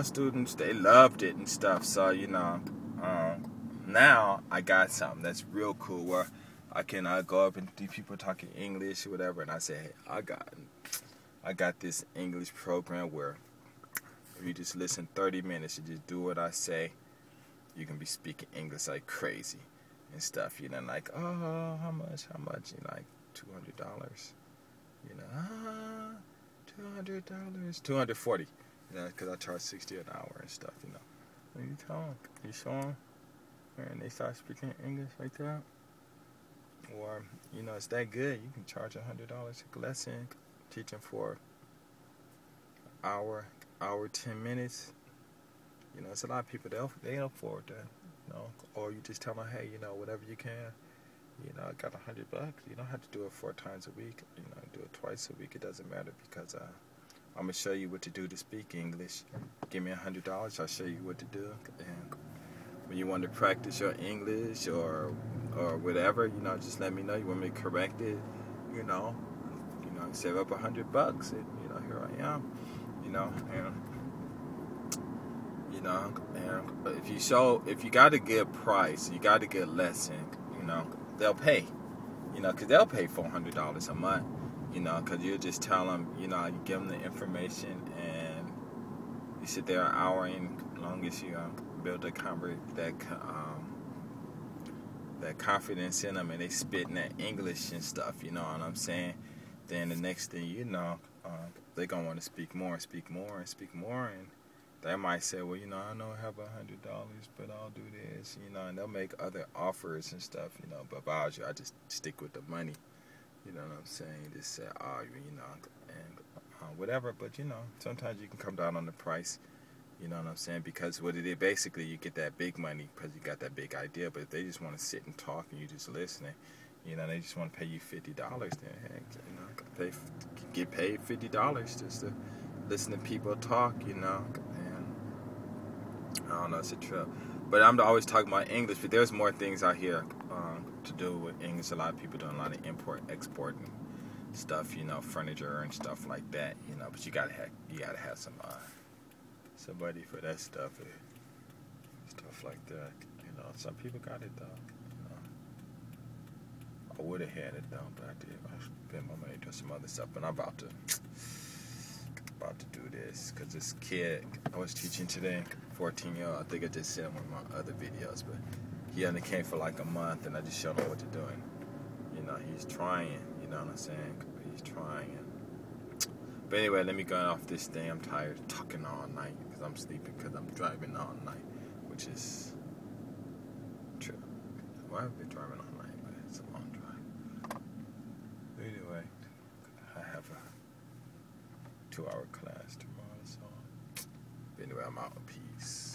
students they loved it and stuff. So you know um, now i got something that's real cool where i can uh, go up and do people talking english or whatever and i say hey i got i got this english program where you just listen 30 minutes and just do what i say you can be speaking english like crazy and stuff you know like oh how much how much? You know, like $200 you know ah, $200 240 because I charge sixty an hour and stuff. You know, you tell them, you show them, and they start speaking English like that? Or you know it's that good you can charge a hundred dollars a lesson teaching for hour hour ten minutes. You know it's a lot of people they they afford that you know. Or you just tell them hey you know whatever you can you know I got a hundred bucks. You don't have to do it four times a week you know do it twice a week it doesn't matter because uh, I'm gonna show you what to do to speak English. Give me a hundred dollars I'll show you what to do. And when you want to practice your English or or whatever, you know, just let me know. You want me to correct it, you know, you know, save up a hundred bucks, and you know, here I am, you know, and you know, and if you show, if you got a good price, you got a good lesson, you know, they'll pay, you know, cause they'll pay four hundred dollars a month, you know, cause you just tell them, you know, you give them the information and you sit there an hour and long as you uh, build a convert that um, that confidence in them and they spitting that English and stuff, you know what I'm saying? Then the next thing you know, uh, they're gonna want to speak more and speak more and speak more, and they might say, well, you know, I don't have a hundred dollars, but I'll do this, you know, and they'll make other offers and stuff, you know. But I just stick with the money, you know what I'm saying? Just say, oh, you know, and uh, whatever. But you know, sometimes you can come down on the price you know what I'm saying? Because what it is basically, you get that big money because you got that big idea. But if they just want to sit and talk and you just listening, you know, they just want to pay you fifty dollars. Then heck, you know, get paid fifty dollars just to listen to people talk. You know, and I don't know, it's a trip. But I'm always talking about English. But there's more things out here um, to do with English. A lot of people doing a lot of import, exporting stuff. You know, furniture and stuff like that. You know, but you gotta have you gotta have some. Uh, somebody for that stuff and stuff like that. You know, some people got it though. I would have had it though, but I did. I spent my money doing some other stuff, but I'm about to about to do this because this kid I was teaching today, 14 year old. I think I just said one of my other videos, but he only came for like a month, and I just showed him what to do. And, you know, he's trying. You know what I'm saying? He's trying. But anyway, let me go off this thing. I'm tired of talking all night because I'm sleeping because I'm driving all night, which is true. Why have I been driving all night? But it's a long drive. But Anyway, I have a two-hour class tomorrow, so anyway, I'm out. Peace.